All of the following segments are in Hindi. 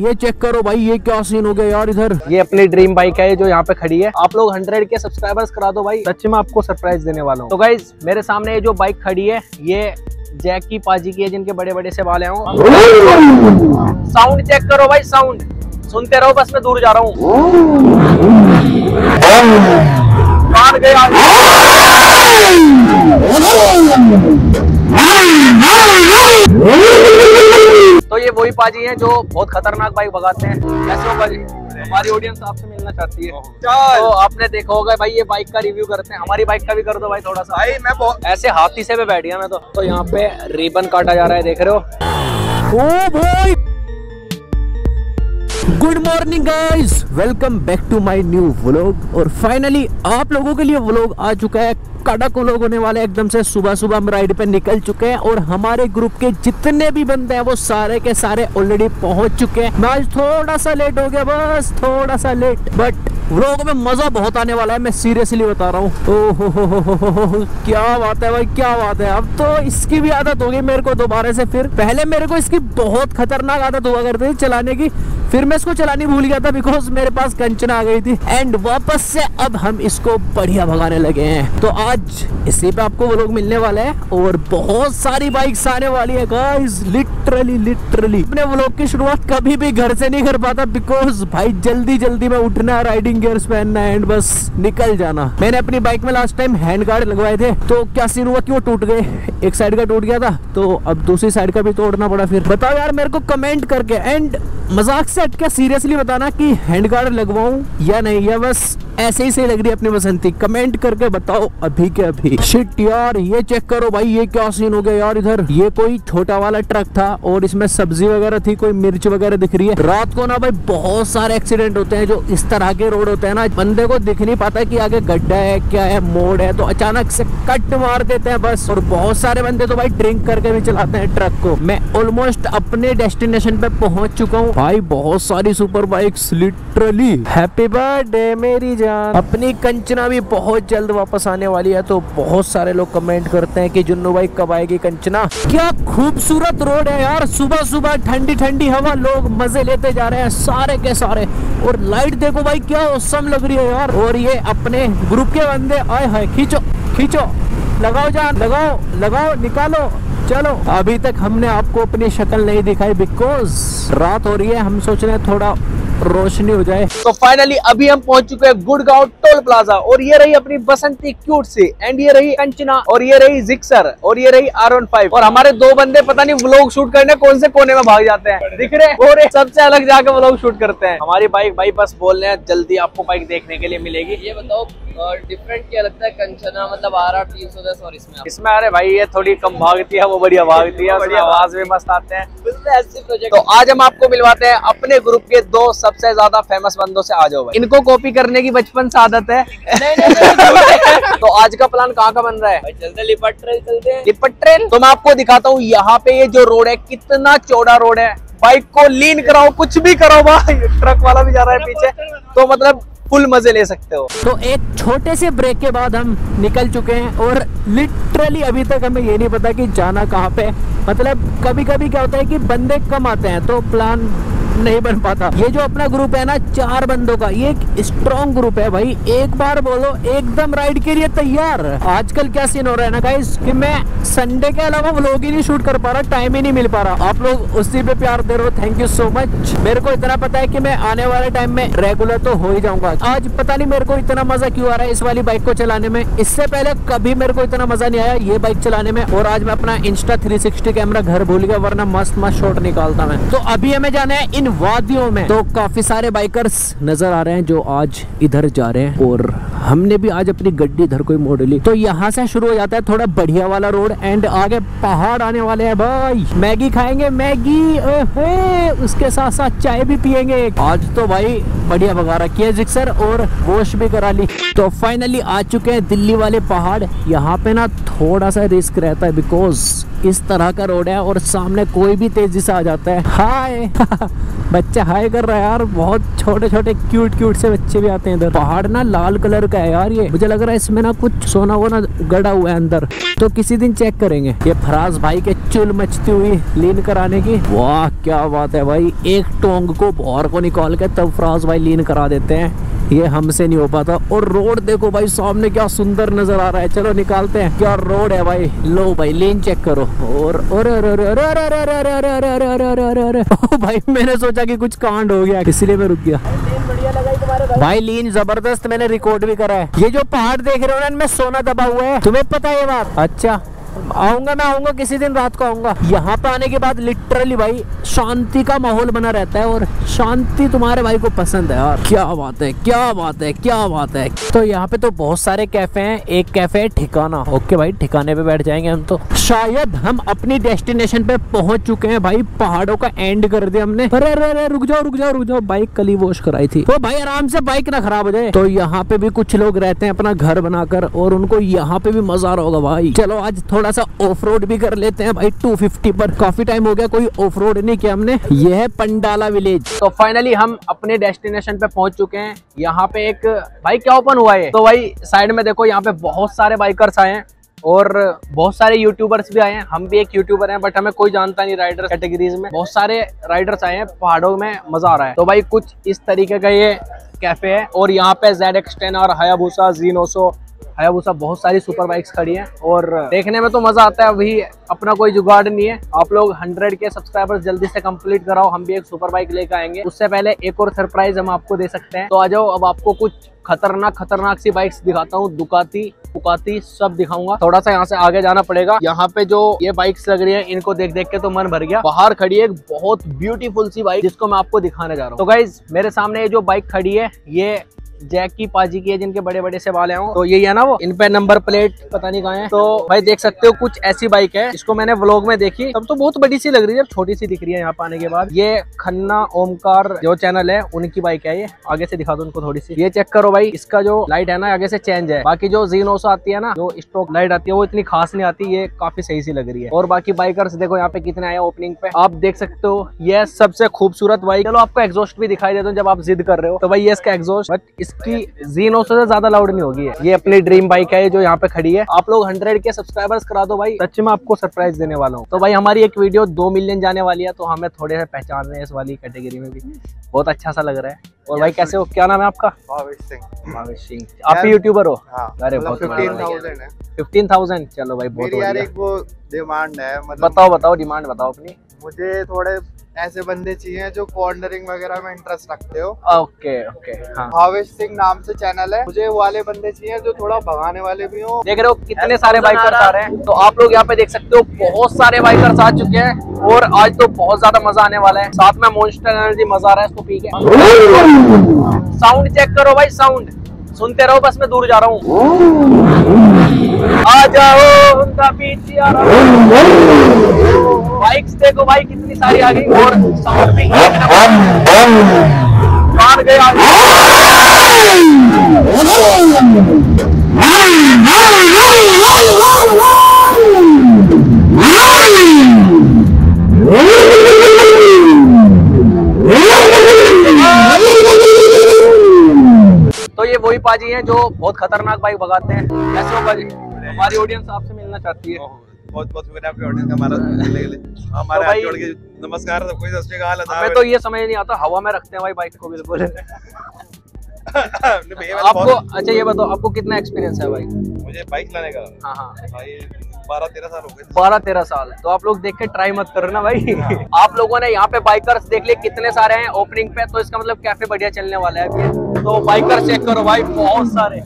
ये चेक करो भाई ये क्या सीन हो गया यार इधर ये अपनी ड्रीम बाइक है जो यहाँ पे खड़ी है आप लोग हंड्रेड के सब्सक्राइबर्स करा दो भाई सच में आपको सरप्राइज़ देने वाला हूँ तो गाइज़ मेरे सामने ये जो बाइक खड़ी है ये जैक की पाजी की है जिनके बड़े बड़े से बाल हैं साउंड चेक करो भाई साउंड सुनते रहो बस मैं दूर जा रहा हूँ गया तो ये वही पाजी हैं जो बहुत खतरनाक बाइक भगाते हैं। कैसे हो पाजी हमारी ऑडियंस आपसे मिलना चाहती है। तो आपने देखा होगा भाई ये बाइक का रिव्यू करते हैं। हमारी बाइक का भी कर दो भाई थोड़ा सा। भाई मैं ऐसे हाथी से भी बैठ गया मैं तो। तो यहाँ पे रिबन काटा जा रहा है देख रहे हो? ओ भाई good morning guys welcome back to my new vlog और फाइनली आप लोगों के लिए व्लॉग आ चुका है। कड़क लोग होने वाले एकदम से सुबह सुबह हम राइड पे निकल चुके हैं। और हमारे ग्रुप के जितने भी बंदे हैं, वो सारे के सारे ऑलरेडी पहुँच चुके हैं। मैं आज थोड़ा सा लेट हो गया बस, थोड़ा सा लेट बट व्लॉग में मज़ा बहुत आने वाला है। मैं सीरियसली बता रहा हो। क्या बात है भाई, क्या बात है। अब तो इसकी भी आदत होगी मेरे को दोबारा से फिर। पहले मेरे को इसकी बहुत खतरनाक आदत हुआ करती थी चलाने की। फिर मैं इसको चलानी भूल गया था बिकॉज़ मेरे पास कंचना आ गई थी। एंड वापस से अब हम इसको बढ़िया भगाने लगे हैं। तो आज इसी पे आपको वो लोग मिलने वाले हैं और बहुत सारी बाइक्स आने वाली है। गाइस लिटरली लिटरली अपने व्लॉग की शुरुआत कभी भी घर से नहीं कर पाता बिकॉज़ भाई जल्दी जल्दी में उठना राइडिंग गियर्स पहनना एंड बस निकल जाना। मैंने अपनी बाइक में लास्ट टाइम हैंड गार्ड लगवाए थे। तो क्या सीन हुआ? कि वो टूट गए? एक साइड का टूट गया था। तो अब दूसरी साइड का भी तोड़ना पड़ा फिर। बताओ यार, मेरे को कमेंट करके। एंड मज़ाक से हट क्या सीरियसली बताना कि हैंड गार्ड लगवाऊं या नहीं? या बस ऐसे ही सही लग रही है अपनी बसंती। कमेंट करके बताओ अभी के अभी। शिट यार, ये चेक करो भाई, ये क्या सीन हो गया यार इधर? ये कोई छोटा वाला ट्रक था और इसमें सब्ज़ी वगैरह थी, कोई मिर्च वगैरह दिख रही है। रात को ना भाई बहुत सारे एक्सीडेंट होते हैं जो इस तरह के रोड होते हैं ना, बंदे को दिख नहीं पाता की आगे गड्ढा है, क्या है, मोड़ है तो अचानक से कट मार देते हैं बस। और बहुत सारे बंदे तो भाई ड्रिंक करके भी चलाते हैं ट्रक को। मैं ऑलमोस्ट अपने डेस्टिनेशन पे पहुँच चुका हूँ। भाई बहुत सारी super bikes literally happy birthday मेरी जान। अपनी कंचना भी बहुत जल्द वापस आने वाली है तो बहुत सारे लोग कमेंट करते हैं कि जुन्नू भाई कब आएगी कंचना। क्या खूबसूरत रोड है यार सुबह सुबह ठंडी ठंडी हवा, लोग मज़े लेते जा रहे हैं, सारे के सारे। और लाइट देखो भाई, क्या औसम लग रही है यार। और ये अपने ग्रुप के बंदे आए हैं, खींचो खींचो। लगाओ जान, लगाओ लगाओ, निकालो, चलो। अभी तक हमने आपको अपनी शक्ल नहीं दिखाई बिकॉज़ रात हो रही है, हम सोच रहे हैं थोड़ा रोशनी हो जाए। तो फाइनली अभी हम पहुँच चुके हैं गुड़गांव टोल प्लाजा और ये रही अपनी बसंती क्यूट सी एंड ये रही कंचना और ये रही जिक्सर और ये रही आर वन फाइव और हमारे दो बंदे पता नहीं व्लॉग शूट करने कौन से कोने में भाग जाते हैं। दिख रहे और सबसे अलग जाके व्लॉग शूट करते हैं। हमारी बाइक भाई बस बोल रहे हैं जल्दी आपको बाइक देखने के लिए मिलेगी। ये बताओ और डिफरेंट क्या लगता है कंचना मतलब आर आर तीन सौ दस और इसमें इसमें अरे भाई ये थोड़ी कम भागती है वो बढ़िया भागती है बढ़िया आवाज़ भी मस्त आते हैं। तो आज हम आपको मिलवाते हैं अपने ग्रुप के दो सबसे ज़्यादा फ़ेमस बंदों से आ जाओ भाई। इनको कॉपी करने की बचपन से आदत है। नहीं, नहीं, तो आज का प्लान कहाँ का बन रहा है? चलते लिपट ट्रेन चलते लिपट ट्रेन तो मैं आपको दिखाता हूँ यहाँ पे ये जो रोड है कितना चौड़ा रोड है। बाइक को लीन कराओ कुछ भी करो भाई। ट्रक वाला भी जा रहा है पीछे। तो मतलब फुल मज़े ले सकते हो। तो एक छोटे से ब्रेक के बाद हम निकल चुके हैं और लिटरली अभी तक हमें ये नहीं पता कि जाना कहाँ पे मतलब कभी कभी क्या होता है कि बंदे कम आते हैं तो प्लान नहीं बन पाता। ये जो अपना ग्रुप है ना, चार बंदों का, ये एक स्ट्रॉन्ग ग्रुप है भाई। एक बार बोलो, एकदम राइड के लिए तैयार। आजकल क्या सीन हो रहा है ना गाइस कि मैं संडे के अलावा व्लॉग ही नहीं शूट कर पा रहा टाइम ही नहीं मिल पा रहा। आप लोग उसी पे प्यार दे रहे हो थैंक यू सो मच मेरे को इतना पता है कि मैं आने वाले टाइम में रेगुलर तो हो ही जाऊँगा। आज पता नहीं मेरे को इतना मज़ा क्यों आ रहा है इस वाली बाइक को चलाने में। इससे पहले कभी मेरे को इतना मज़ा नहीं आया ये बाइक चलाने में, और आज मैं अपना इंस्टा थ्री कैमरा घर भूल गया, वरना मस्त मस्त शॉट निकालता मैं। तो अभी हमें जाना है वादियों में। तो काफ़ी सारे बाइकर्स नज़र आ रहे हैं जो आज इधर जा रहे हैं और हमने भी आज अपनी गड्डी इधर कोई मोड़ ली। तो यहाँ से शुरू हो जाता है थोड़ा बढ़िया वाला रोड एंड आगे पहाड़ आने वाले हैं भाई। मैगी खाएँगे, मैगी उसके साथ साथ चाय भी पियेंगे। आज तो भाई बढ़िया भगा रखी है जिक्सर और वॉश भी करा ली। तो फाइनली आ चुके हैं दिल्ली वाले पहाड़। यहाँ पे ना थोड़ा सा रिस्क रहता है बिकॉज़ इस तरह का रोड है और सामने कोई भी तेज़ी से आ जाता है। हाय! बच्चा हाई कर रहा है यार, बहुत छोटे छोटे क्यूट क्यूट से बच्चे भी आते हैं इधर। पहाड़ ना लाल कलर का है यार ये। मुझे लग रहा है इसमें ना कुछ सोना वोना गड़ा हुआ है अंदर। तो किसी दिन चेक करेंगे। ये फराज भाई के चुल मचती हुई लीन कराने की। वाह, क्या बात है भाई। एक टोंग को बोर को निकाल के तब फराज भाई लीन करा देते हैं। ये हमसे नहीं हो पाता और रोड देखो भाई सामने क्या सुंदर नज़र आ रहा है चलो निकालते हैं क्या रोड है भाई लो भाई लेन चेक करो और भाई मैंने सोचा कि कुछ कांड हो गया इसलिए मैं रुक गया भाई लीन ज़बरदस्त मैंने रिकॉर्ड भी करा है ये जो पहाड़ देख रहे हो ना इनमें सोना दबा हुआ है तुम्हें पता है ये बात अच्छा आऊँगा, मैं आऊँगा, किसी दिन रात को आऊँगा। यहाँ पे आने के बाद लिटरली भाई, शांति का माहौल बना रहता है और शांति तुम्हारे भाई को पसंद है। यार क्या बात है, क्या बात है, क्या बात है। तो यहाँ पे तो बहुत सारे कैफ़े हैं। एक कैफ़े है ठिकाना। ओके भाई, ठिकाने पे बैठ जाएँगे हम तो। शायद हम अपनी डेस्टिनेशन पे पहुँच चुके हैं भाई। पहाड़ों का एंड कर दिया हमने। अरे अरे अरे, रुक जाओ रुक जाओ रुक जाओ। बाइक कल ही वॉश कराई थी। तो भाई, आराम से बाइक ना खराब हो जाए। तो यहाँ पे भी कुछ लोग रहते हैं अपना घर बनाकर और उनको यहाँ पे भी मज़ा आ रहा होगा भाई। चलो, आज थोड़ा सा ऑफ़ रोड भी कर लेते हैं भाई 250 पर। काफ़ी टाइम हो गया, कोई ऑफ़ रोड नहीं किया हमने। ये है पंडाला विलेज। तो फाइनली हम अपने डेस्टिनेशन पे पहुँच चुके हैं। यहाँ पे एक, भाई क्या ओपन हुआ है तो भाई साइड में देखो, यहाँ पे बहुत सारे बाइकर्स आए हैं और बहुत सारे यूट्यूबर्स भी आए हैं। हम भी एक यूट्यूबर हैं बट हमें कोई जानता नहीं राइडर कैटेगरीज में। बहुत सारे राइडर्स आए हैं, पहाड़ों में मज़ा आ रहा है। तो भाई, कुछ इस तरीके का ये कैफ़े है और यहाँ पे जेड एक्स टेन और हयाबूसा जीनोसो हयाबूसा बहुत सारी सुपर बाइक्स खड़ी हैं और देखने में तो मज़ा आता है, अभी अपना कोई जुगाड़ नहीं है। आप लोग हंड्रेड के सब्सक्राइबर्स जल्दी से कंप्लीट कराओ, हम भी एक सुपर बाइक लेकर आएँगे। उससे पहले एक और सरप्राइज़ हम आपको दे सकते हैं। तो आ जाओ, अब आपको कुछ खतरनाक खतरनाक सी बाइक्स दिखाता हूँ। दुकाती पुकाती सब दिखाऊँगा। थोड़ा सा यहाँ से आगे जाना पड़ेगा। यहाँ पे जो ये बाइक्स लग रही है, इनको देख देख के तो मन भर गया। बाहर खड़ी है एक बहुत ब्यूटीफुल सी बाइक जिसको मैं आपको दिखाने जा रहा हूँ। तो गाइज़ मेरे सामने ये जो बाइक खड़ी है, ये जैक की पाजी की है, जिनके बड़े बड़े से वाले हैं तो यही है ना वो? इन पे नंबर प्लेट पता नहीं कहा है। तो भाई देख सकते हो, कुछ ऐसी बाइक है। इसको मैंने व्लॉग में देखी। तब तो बहुत बड़ी सी लग रही है छोटी सी दिख रही है यहाँ पे आने के बाद। ये खन्ना ओमकार जो चैनल है, उनकी बाइक है ये। आगे से दिखा दो उनको थोड़ी सी। ये चेक करो भाई, इसका जो लाइट है ना, आगे से चेंज है। बाकी जो जीनोसो आती है ना, जो स्टॉक लाइट आती है, वो इतनी खास नहीं आती। ये काफ़ी सही सी लग रही है। और बाकी बाइकर्स देखो यहाँ पे कितने आए ओपनिंग पे। आप देख सकते हो, ये सबसे खूबसूरत बाइक चलो, आपको एग्जॉस्ट भी दिखाई देता हूँ जब आप जिद कर रहे हो। तो भाई, ये इसका एग्जॉस्ट बट इसकी जीनो से ज़्यादा लाउड नहीं होगी ये। अपनी ड्रीम बाइक है जो यहाँ पे खड़ी है। आप लोग हंड्रेड के सब्सक्राइबर्स करा दो भाई। सच में आपको सरप्राइज़ देने वाला हूँ। तो भाई हमारी एक वीडियो दो मिलियन जाने वाली है तो हमें थोड़े से पहचान रहे हैं इस वाली कैटेगरी में भी। बहुत अच्छा सा लग रहा है। और भाई कैसे हो? क्या नाम है आपका? भावेश सिंह। भावेश सिंह। आप ही यूट्यूबर हो? हाँ अरे मतलब बहुत फिफ्टीन थाउज़ेंड चलो भाई बहुत यार एक वो डिमांड है मतलब बताओ बताओ डिमांड बताओ अपनी। मुझे थोड़े ऐसे बंदे चाहिए जो कॉर्नरिंग वगैरह में इंटरेस्ट रखते हो। ओके ओके हाँ। भावेश सिंह नाम से चैनल है। मुझे वाले बंदे चाहिए जो थोड़ा भगाने वाले भी हो। देख रहे हो कितने सारे बाइकर्स आ रहे हैं। तो आप लोग यहाँ पे देख सकते हो बहुत सारे बाइकर्स आ चुके हैं और आज तो बहुत ज़्यादा मज़ा आने वाला है। साथ में मॉन्स्टर एनर्जी मज़ा आ रहा है इसको पी के। साउंड चेक करो भाई साउंड सुनते रहो, बस मैं दूर जा रहा हूँ। आ जाओ, उनका हूँ। बाइक्स देखो भाई, कितनी सारी आ गई। और साउंड भी आगे। तो जी हैं जो बहुत खतरनाक बाइक भगाते हैं। कैसे हो पाजी हमारी ऑडियंस आपसे मिलना चाहती है। बहुत बहुत शुक्रिया आपके ऑडियंस का हमारा मिलने के लिए। हमारे तो हाथ जोड़ के नमस्कार सबको सत श्रीकाल हमें तो ये समझ नहीं आता हवा में रखते हैं भाई बाइक को बिल्कुल। आपको अच्छा ये बताओ आपको कितना एक्सपीरियंस है भाई? मुझे बाइक चलाने का। हाँ हाँ। भाई बारह तेरह साल हो गए। बारह तेरह साल तो आप लोग देख के ट्राई मत करो ना भाई। हाँ। आप लोगों ने यहाँ पे बाइकर्स देख लिए कितने सारे हैं ओपनिंग पे तो इसका मतलब कैफ़े बढ़िया चलने वाला है अभी। तो बाइकर चेक करो भाई बहुत सारे।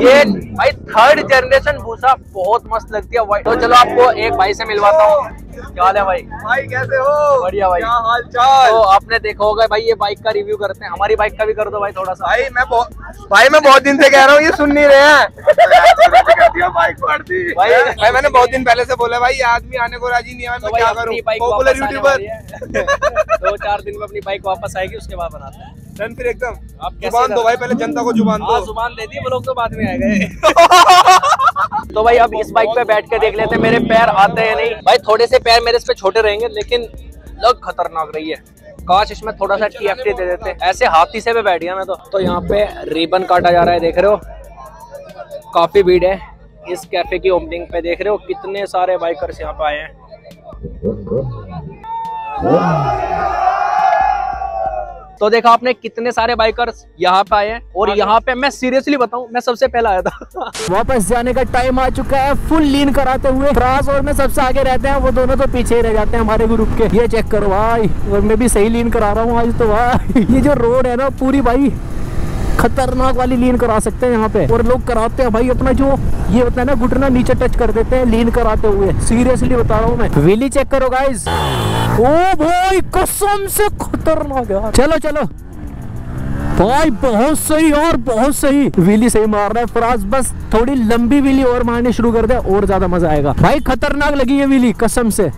ये भाई थर्ड जनरेशन भूसा बहुत मस्त लगती है। तो चलो आपको एक भाई से मिलवाता हूँ। क्या हाल है भाई? भाई कैसे हो? बढ़िया भाई। क्या हाल चाल तो आपने देखा होगा भाई ये बाइक का रिव्यू करते हैं। हमारी बाइक का भी कर दो भाई थोड़ा सा। भाई मैं बहुत भाई मैं बहुत दिन से कह रहा हूँ ये सुन नहीं रहे हैं। बाइक भाई- भाई मैंने बहुत दिन पहले से बोला भाई आदमी आने को राज़ी नहीं है तो मैं क्या करूँ? पॉपुलर यूट्यूबर दो चार दिन में अपनी बाइक वापस आएगी उसके बाद बनाते हैं। डन फिर एकदम। आप ज़ुबान दो भाई पहले जनता को ज़ुबान हाँ दो ज़ुबान दे दी वो लोग तो बाद में आ गए तो भाई अब इस बाइक पे बैठ के देख लेते हैं मेरे पैर आते हैं नहीं। भाई थोड़े से पैर मेरे इस पे छोटे रहेंगे लेकिन लग खतरनाक रही है। काश इसमें थोड़ा सा टीएफटी दे देते। ऐसे हाथी से भी बैठ गया मैं तो। तो यहाँ पे रिबन काटा जा रहा है देख रहे हो? काफ़ी भीड़ है। इस कैफ़े की ओपनिंग पे देख रहे हो? कितने सारे बाइकर्स यहाँ पे आए हैं। तो देखा आपने कितने सारे बाइकर्स यहाँ पे आए हैं और यहाँ पे मैं सीरियसली बताऊँ मैं सबसे पहला आया था। वापस जाने का टाइम आ चुका है फुल लीन कराते हुए। फ्रांस और मैं सबसे आगे रहते हैं वो दोनों तो पीछे ही रह जाते हैं हमारे ग्रुप के। ये चेक करो भाई और मैं भी सही लीन करा रहा हूँ आज तो भाई। ये जो रोड है ना पूरी भाई खतरनाक वाली लीन करा सकते हैं यहाँ पे। और लोग कराते हैं भाई, अपना जो ये होता है ना, घुटना नीचे टच कर देते हैं लीन कराते हुए। सीरियसली बता रहा हूँ मैं। व्हीली चेक करो गाइस ओ भाई, कसम से खतरनाक यार। चलो चलो। भाई, बहुत सही और बहुत सही। व्हीली सही मार रहा है, फराज। बस थोड़ी लंबी व्हीली और मारनी शुरू कर दे, और ज़्यादा मज़ा आएगा। भाई, खतरनाक लगी है व्हीली कसम से।